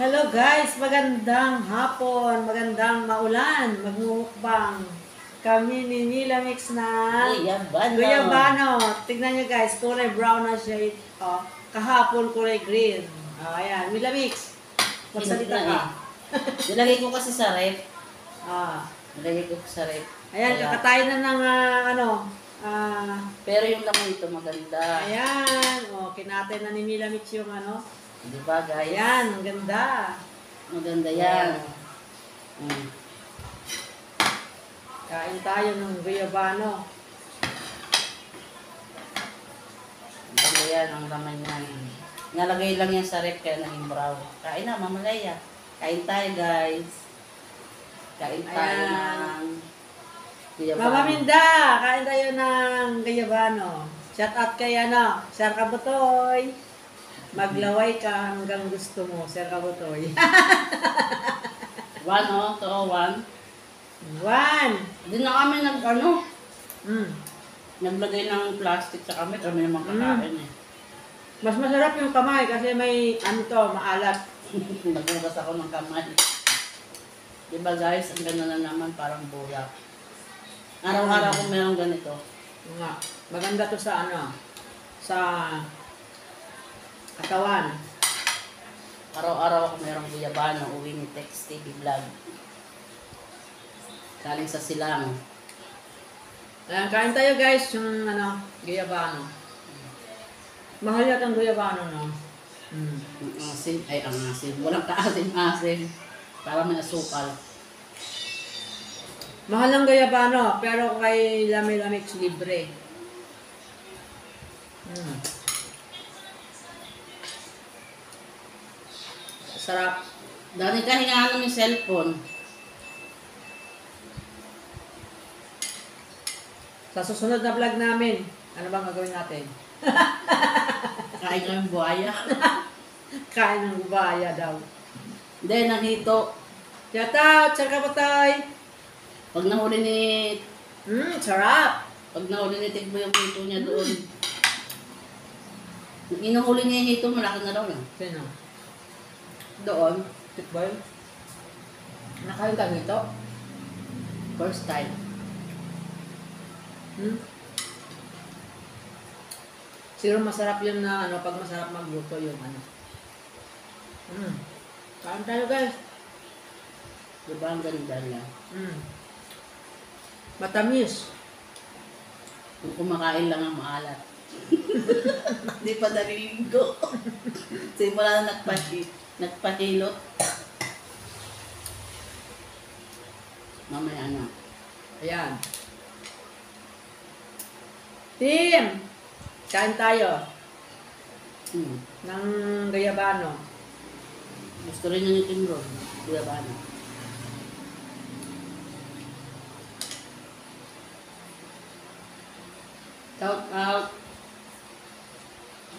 Hello guys, magandang hapon, magandang maulan, magmumukbang. Kami ni Nila Mix na Guyabano. Guyabano. Tignan nyo guys, kulay brown na siya. Oh, kahapon kulay green. Oh, ayan, Nila Mix. Magsalita ka. Nilagay ko kasi sa rep. Ah, Nilagay ko sa rep. ayan, Kaya- kakatayin na ng ah, ano, ah, Pero yung laman nito maganda. ayan, oh, kinatay na ni Nila Mix yung ano. Di ba guys? Ayan, ang ganda. Maganda yan. Mm. Kain tayo ng Guyabano. Maganda yan ang laman niyan. Nalagay lang yan sa rep kaya naging brown. Kain na, mamalaya. Kain tayo guys. Kain tayo Ayan. ng Guyabano. Mama Minda, kain tayo ng Gayabano. Shout out kay ano, Sir Kabutoy. Maglaway ka hanggang gusto mo, Sir Kabutoy. One oh, to oh, one. One. Hindi na kami nag ano, Mm. naglagay ng plastic sa kami. Kami naman kakain eh. Mas masarap yung kamay kasi may ano to, maalat. Nagugas ako ng kamay. Diba guys, ang ganda na naman parang bulak. Araw-araw ko meron ganito. Nga, maganda to sa ano, sa katawan. Araw-araw ako merong guyabano, uwi ni Tex TV Vlog. Galing sa silang. Ayan, kain tayo guys, yung ano, Gayabano. Mahal yata ang Gayabano, no? Mm. Ang asin, ay ang asin. Walang kaasin-asin. Para may asukal. Mahal ang Gayabano, pero kay Lami Lamix libre. Mm. Sarap. Dati ka hingaan ng cellphone. Sa susunod na vlog namin, ano bang gagawin natin? Kain kami buhaya. Kain ng gubaya daw. Hindi, nahito. Shout out, Sir Kapatay! Pag nahuli ni Mmm, sarap! Pag nahuli ni Tigbo yung hito niya doon, nung inuhuli niya yung hito, malaki na raw lang. Sino? Doon, Tikboy? Nakain ka nito? first time. Hmm? Siguro masarap yun na ano, pag masarap magluto yung ano. Hmm. Kain tayo guys. Diba ang niya? Hmm. Matamis. Kung kumakain lang ang maalat. Hindi pa naliligo. Simula na nagpahi, nagpahilot. Mamaya na. Ayan. Team! Kain tayo Hmm. ng Gayabano. Gusto rin niya ni Tim Ron. Kuya Bano. Shout out.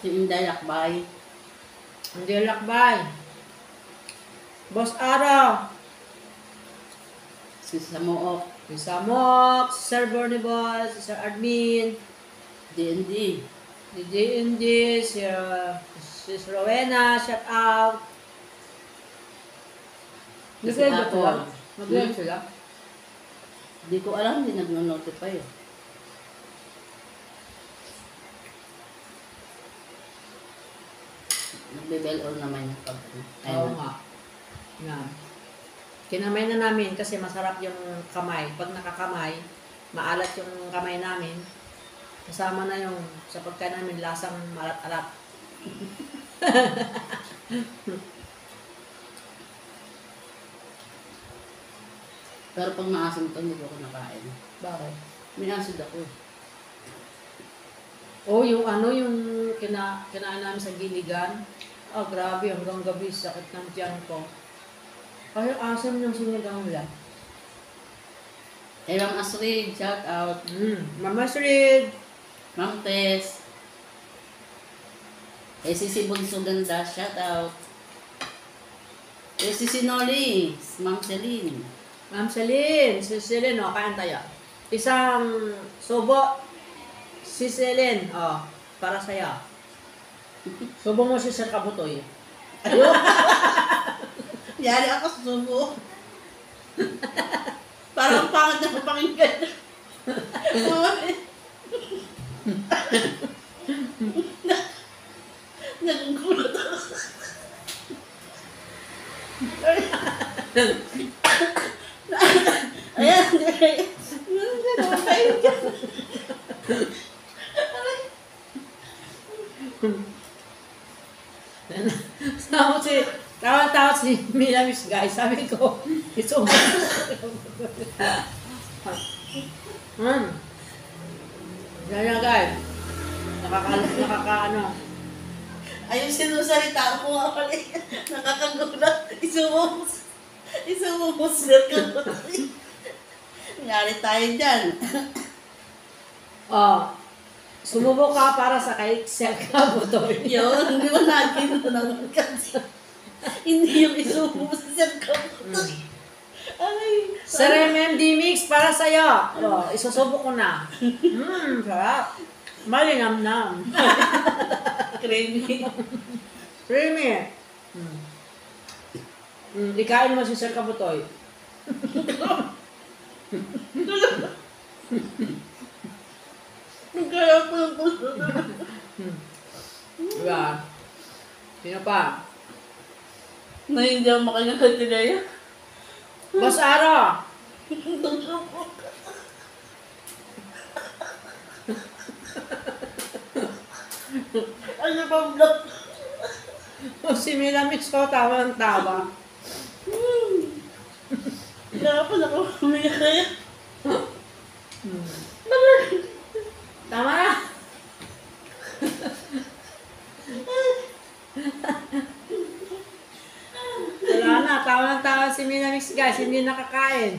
Si Inday Akbay. Hindi lakbay. Boss Aro. Si Samook. Si Samok, si Sir Bornibus, si Sir Admin, D&D. si JND, si, uh, si Rowena, shout out. Nag-live ba sila? Nag-live Hmm? sila? Hindi ko alam, hindi nagno-notify. eh. Nagbe-bell all naman yung pag... Oo nga. Yan. Kinamay na namin kasi masarap yung kamay. Pag nakakamay, maalat yung kamay namin. Kasama na yung sa pagkain namin lasang malat-alat. Pero pag maasim to, hindi ko ako nakain. Bakit? May acid ako. eh. Oh, yung ano, yung kina, kinain namin sa giligan. Ah, grabe, hanggang gabi, sakit ng tiyan ko. Ay, asam ng sinigang nila. Eh, Ma'am Asrid, shout out. Mm. Mama Srid! Ma'am Tess. Eh, si si Bunso Ganda, shout out. Eh, si si Noli, Ma'am Celine. Ma'am Celine, si Celine, oh, kain tayo. Isang subo, si Celine, oh, para sa'yo. Subo mo si Sir Kabutoy. Ayun. Yari ako sa subo. Parang pangit na papakinggan. Nagugulat ako. Ayan. Sabi Milamis guys. Sabi ko, ito Hmm. Yan yan guys. Nakaka, nakaka ano. Ayun sinusalita ko nga pala. Nakakagulat. Isumumos. Isumumos na ka. Nangyari tayo dyan. Oh, sumubok ka para sa kay Sel Kabutoy. Yun, hindi mo natin na naman kasi. Hindi yung isumumos sa kabutoy. Ay. Sir MMD Mix para sa'yo. Oh, isusubok ko na. Mmm, sarap. Malinam-nam. Creamy. Creamy. Mm. Mm, ikain mo si Sir Kabutoy. Ang kaya po yung puso. Diba? Sino pa? Na hindi ako makakatilayan. Boss Aro. Ano ba vlog? O si Mila Mix ko, tawa ng tawa. Kaya pa nakamamaya kaya. Tama na. Wala na, tawa ng tawa si Mila Mix guys, hindi nakakain.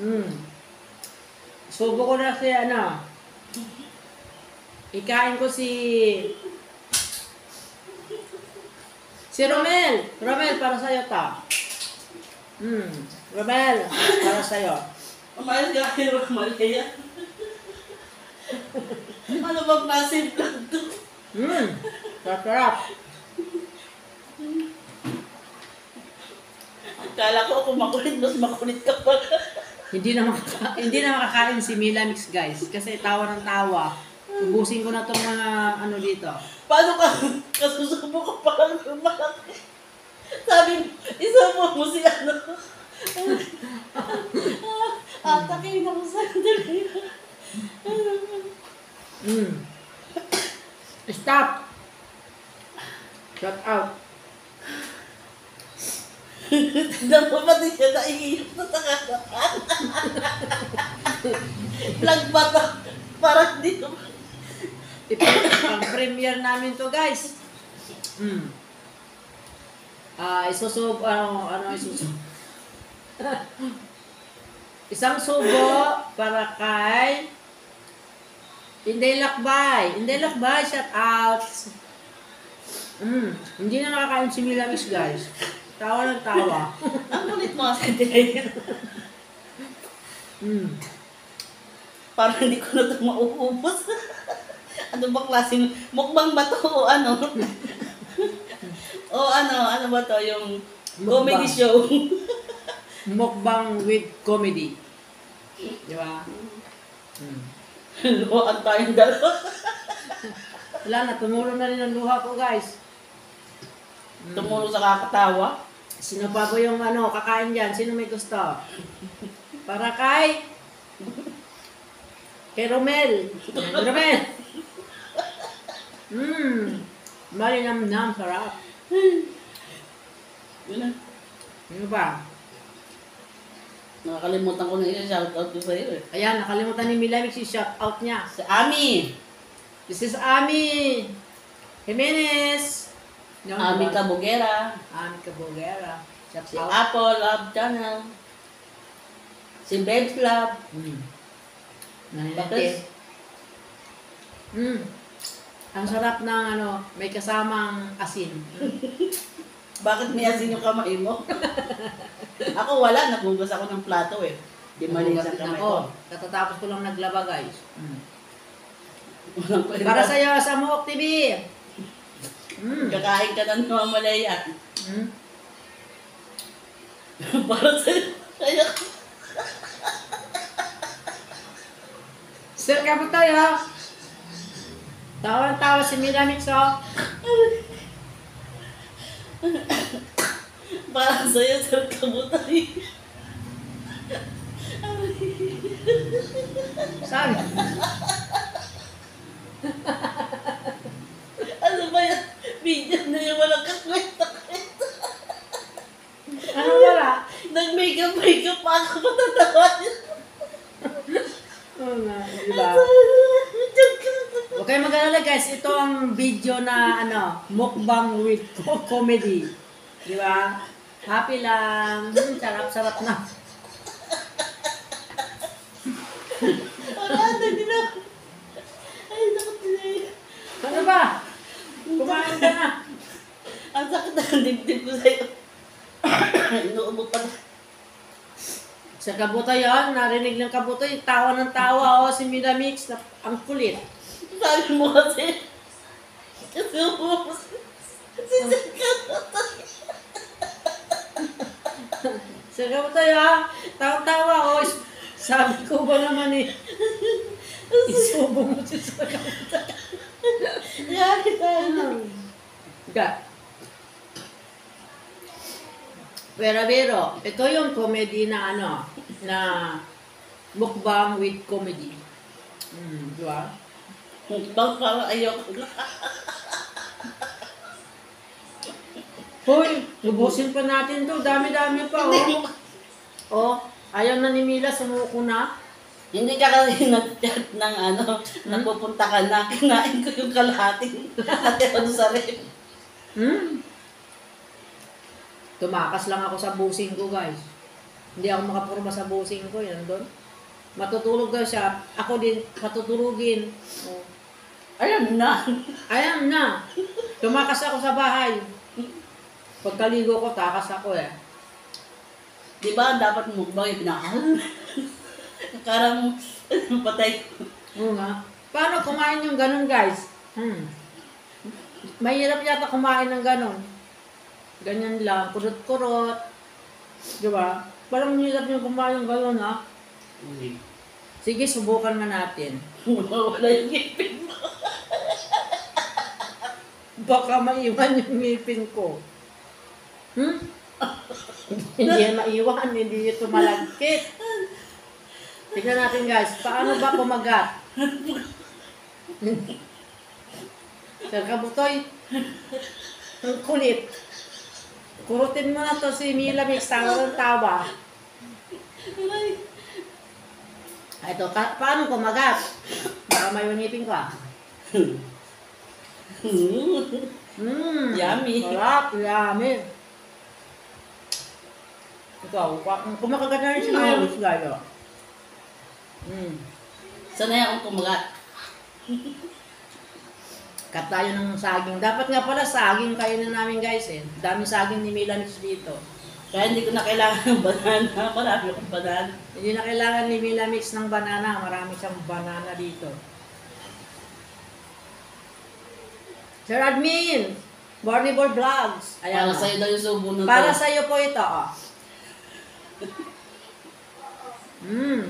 Hmm. Subo ko na si ano. Ikain ko si Si Romel. Romel, para sa'yo ta. Hmm. Romel, para sa'yo. Umayos ka kayo Maria. ano bang klaseng vlog to? Hmm. Sarap. Akala ko ako makulit, mas makulit ka pa. Hindi na makaka- hindi na makakain si Mila Mix guys kasi tawa ng tawa. Ubusin ko na tong mga ano dito. Paano ka? Kasusubo ka pa lang ng malaki. Sabi, isa mo mo si ano. Atakin ako sa dali. Hmm. Stop. Shut out. Din siya naiiyak na sa ba to? Parang dito. Ang premiere namin to guys. Hmm. Ah, isusub ano ano isusub. Isang subo para kay Inday Lakbay. Inday Lakbay, shout out. Hmm, hindi na nakakain si Mila Mix guys. Tawa ng tawa. Ang kulit mo kasi din. Hmm. Parang hindi ko na ito mauubos. ano ba klaseng mukbang ba to o ano? o ano, ano ba to yung comedy Mukbang. show? Mukbang with comedy. Di ba? Hmm. Luhaan tayong dalawa. Wala na, tumulong na rin ang luha ko guys. Hmm. Tumulong sa kakatawa. Sino pa po yung ano, kakain dyan? Sino may gusto? Para kay... Kay Romel. Romel! Mmm. Malinam-nam, sarap. Yun na. Ano ba? Nakakalimutan ko na isa shoutout ko sa'yo eh. Ayan, nakalimutan ni Milamix si shout out niya. Si Ami. This is Ami Jimenez. No, Ami diba? Kabugera. Ami Cabogera. Si. Apple Love Channel. Si Babes Love. Mm. Bakit? Mm. Ang sarap ng ano, may kasamang asin. Bakit may asin yung kamay mo? ako wala, nagugas ako ng plato eh. Di malinis ang kamay ko. Katatapos ko lang naglaba guys. Mm. Para sa'yo sa Mook TV. Mm. Kakain ka ng mamalaya. Mm. Para sa kaya Sir Kabutoy, ha? Tawa-tawa si Milamix, oh. para sa iyo sir kabutay. Sabi. Ano ba yan? Video na yung walang kakwenta. Ano wala? Makeup pa ako matatawa niya. Oo nga, di ba? Huwag mag-alala guys, ito ang video na ano, mukbang with co- comedy. Di ba? Happy lang. Hmm, sarap-sarap na. Wala na din ako. Ay, naku, tinay. Ano ba? Kumain ka na. Ang sakit ng dibdib ko sa'yo. Inuubo pa na. Sa kabutoy yun, narinig ng kabutoy, tawa ng tawa, oh, si Milamix, na, ang kulit. Sabi mo kasi. Kasi umubo si Sir Kabutay. Sa kabutoy, ha? Tawa-tawa, oh. Sabi ko ba naman eh, isubo mo si sa kabutoy. Yari tayo. Ga. Pero pero, ito yung comedy na ano, na mukbang with comedy. Hmm, di ba? Bang parang ayoko na. Hoy, lubusin pa natin to. Dami-dami pa, oh. Oh, ayaw na ni Mila, sumuko na. Hindi ka kasi nag-chat ng ano, napupunta ka na, kinain ko yung kalahating natira doon sa rep. Hmm? Tumakas lang ako sa busing ko, guys. Hindi ako makapurma sa busing ko, yan doon. Matutulog daw siya. Ako din, matutulugin. Oh. Alam na. Ayan na. Tumakas ako sa bahay. Pagkaligo ko, takas ako eh. Di ba dapat mukbang yung pinakahal? Karang patay. Oo nga. Paano kumain yung ganun, guys? Hmm. Mahirap yata kumain ng ganun. Ganyan lang, kurot-kurot. Di ba? Parang mahirap yung kumain ng ganun, ha? Sige, subukan nga natin. Wala yung ngipin mo. Baka maiwan yung ngipin ko. Hmm? hindi yan maiwan, hindi ito malagkit. Tignan natin guys, paano ba kumagat? Sir Kabutoy, ang kulit. Kurutin mo na to si Mila tawa ng tawa. Ah, Ito, pa- paano kumagat? Baka may ngipin ko ah. Mm, Yummy. Sarap, yummy. Ikaw, pa- kumakagat na rin si Mila gaya. Mm. Sanay akong kumagat. Kat tayo ng saging. Dapat nga pala saging kayo na namin guys eh. Dami saging ni Mila Mix dito. Kaya hindi ko na kailangan ng banana. Marami akong banana. Hindi na kailangan ni Mila Mix ng banana. Marami siyang banana dito. Sir Admin! Bornibor Vlogs. Ayan. Para oh. sa'yo daw yung subo na to. Para sa iyo po ito, oh. Mmm.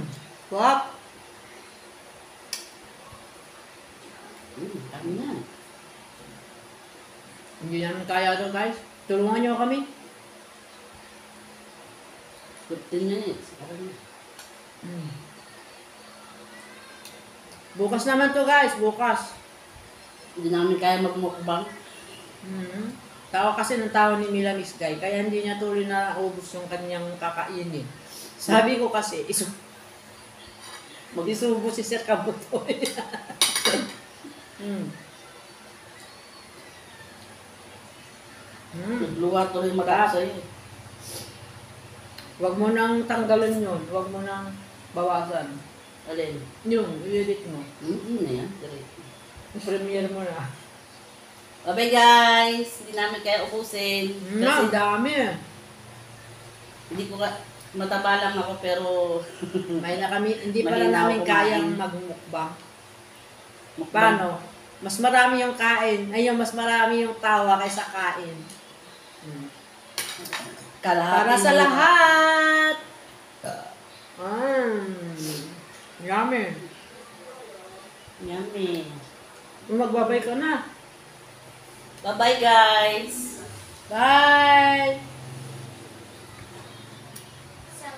Wap. Hmm, kami na. Hindi namin kaya to guys. Tulungan niyo kami. 15 minutes. Na. Bukas naman to guys, bukas. Hindi namin kaya magmukbang. Mm. Tawa kasi ng tao ni Mila Miss Guy, kaya hindi niya tuloy na ubos yung kanyang kakainin. Sabi ko kasi, isu isubo si Sir Kabutoy. mm. Nagluwa tuloy mag sa'yo. Huwag mo nang tanggalin yun. Huwag mo nang bawasan. Alin? Yung, i-edit mo. Hmm, yun na yan. Diretso. I-premiere mo na. Okay guys, hindi namin kaya ubusin. Mm, ang dami eh. hindi ko ka, mataba lang ako pero May na kami, hindi pala Malinaw namin kumain. kayang magmukbang. mukbang. Paano? Mas marami yung kain. Ayun, mas marami yung tawa kaysa kain. Kalahati. Para sa lahat. Mm. Yummy. Yummy. Magbabay ka na. Bye-bye, guys. Bye. Sa